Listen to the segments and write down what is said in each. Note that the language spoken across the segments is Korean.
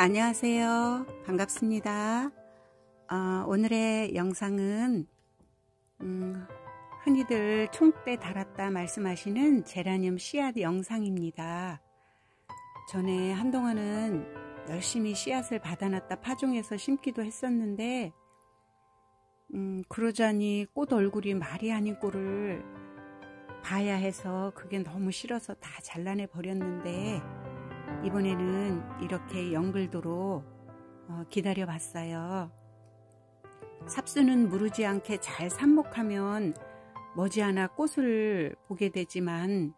안녕하세요. 반갑습니다. 어, 오늘의 영상은 음, 흔히들 총대 달았다 말씀하시는 제라늄 씨앗 영상입니다. 전에 한동안은 열심히 씨앗을 받아놨다 파종해서 심기도 했었는데 음, 그러자니 꽃 얼굴이 말이 아닌 꼴을 봐야 해서 그게 너무 싫어서 다 잘라내 버렸는데 이번에는 이렇게 연글도로 어, 기다려 봤어요. 삽수는 무르지 않게 잘 삽목하면 머지않아 꽃을 보게 되지만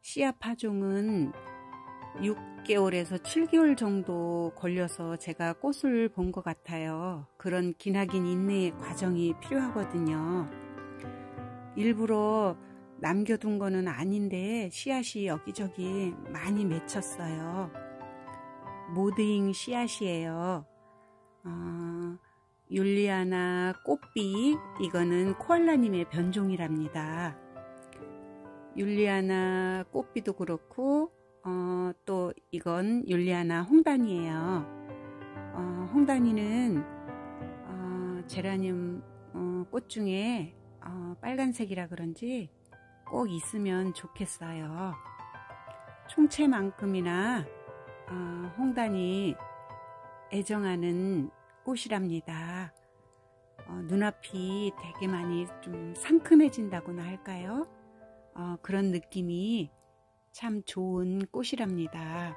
씨앗 파종은 6개월에서 7개월 정도 걸려서 제가 꽃을 본 것 같아요. 그런 기나긴 인내의 과정이 필요하거든요. 일부러 남겨둔 거는 아닌데 씨앗이 여기저기 많이 맺혔어요. 모드잉 씨앗이에요. 어, 율리아나 꽃비 이거는 코알라님의 변종이랍니다. 율리아나 꽃비도 그렇고 어, 또 이건 율리아나 홍단이에요. 어, 홍단이는 어, 제라늄 어, 꽃 중에 어, 빨간색이라 그런지 꼭 있으면 좋겠어요. 총체만큼이나 어, 홍단이 애정하는 꽃이랍니다. 어, 눈앞이 되게 많이 좀 상큼해진다고나 할까요? 어, 그런 느낌이 참 좋은 꽃이랍니다.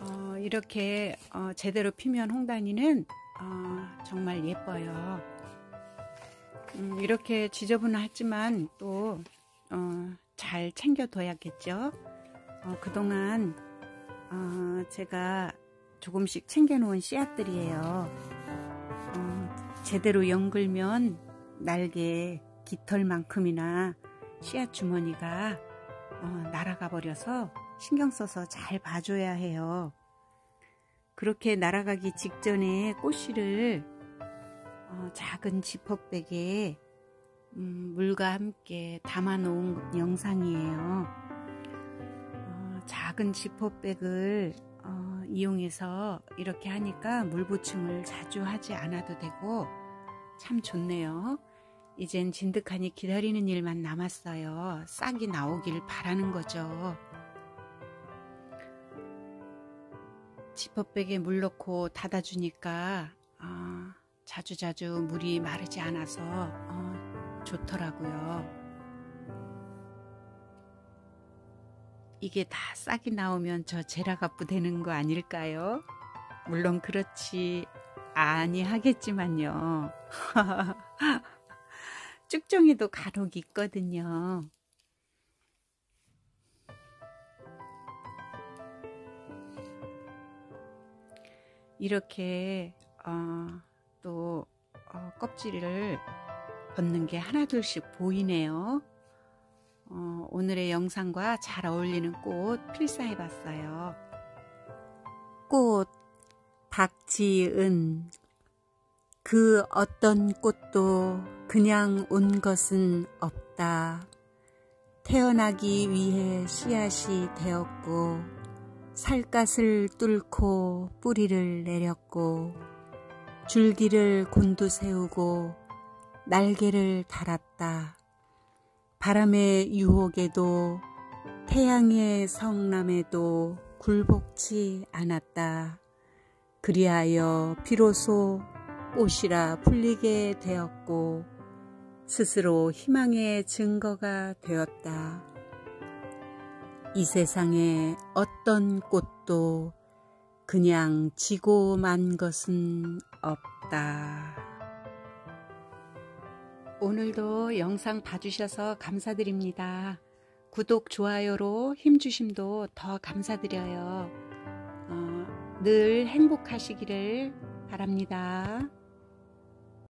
어, 이렇게 어, 제대로 피면 홍단이는 어, 정말 예뻐요. 음, 이렇게 지저분하지만 또잘 어, 챙겨둬야겠죠. 어, 그동안 어, 제가 조금씩 챙겨놓은 씨앗들이에요. 제대로 연글면 날개 깃털만큼이나 씨앗 주머니가 날아가 버려서 신경 써서 잘 봐줘야 해요. 그렇게 날아가기 직전에 꽃씨를 어, 작은 지퍼백에 음, 물과 함께 담아 놓은 영상이에요. 어, 작은 지퍼백을 어, 이용해서 이렇게 하니까 물 보충을 자주 하지 않아도 되고 참 좋네요. 이젠 진득하니 기다리는 일만 남았어요. 싹이 나오길 바라는 거죠. 지퍼백에 물 넣고 닫아주니까 어, 자주 자주 물이 마르지 않아서 어, 좋더라고요. 이게 다 싹이 나오면 저 제라가부 되는 거 아닐까요? 물론 그렇지 아니 하겠지만요. 쭉종이도 가록 있거든요. 이렇게 어, 또 어, 껍질을 벗는 게 하나둘씩 보이네요. 어, 오늘의 영상과 잘 어울리는 꽃 필사해 봤어요. 꽃 박지은 그 어떤 꽃도 그냥 온 것은 없다. 태어나기 위해 씨앗이 되었고 살갗을 뚫고 뿌리를 내렸고 줄기를 곤두세우고 날개를 달았다. 바람의 유혹에도 태양의 성남에도 굴복치 않았다. 그리하여 비로소 꽃이라 풀리게 되었고 스스로 희망의 증거가 되었다. 이 세상에 어떤 꽃도 그냥 지고 만 것은 없다. 오늘도 영상 봐주셔서 감사드립니다. 구독, 좋아요로 힘주심도 더 감사드려요. 어, 늘 행복하시기를 바랍니다.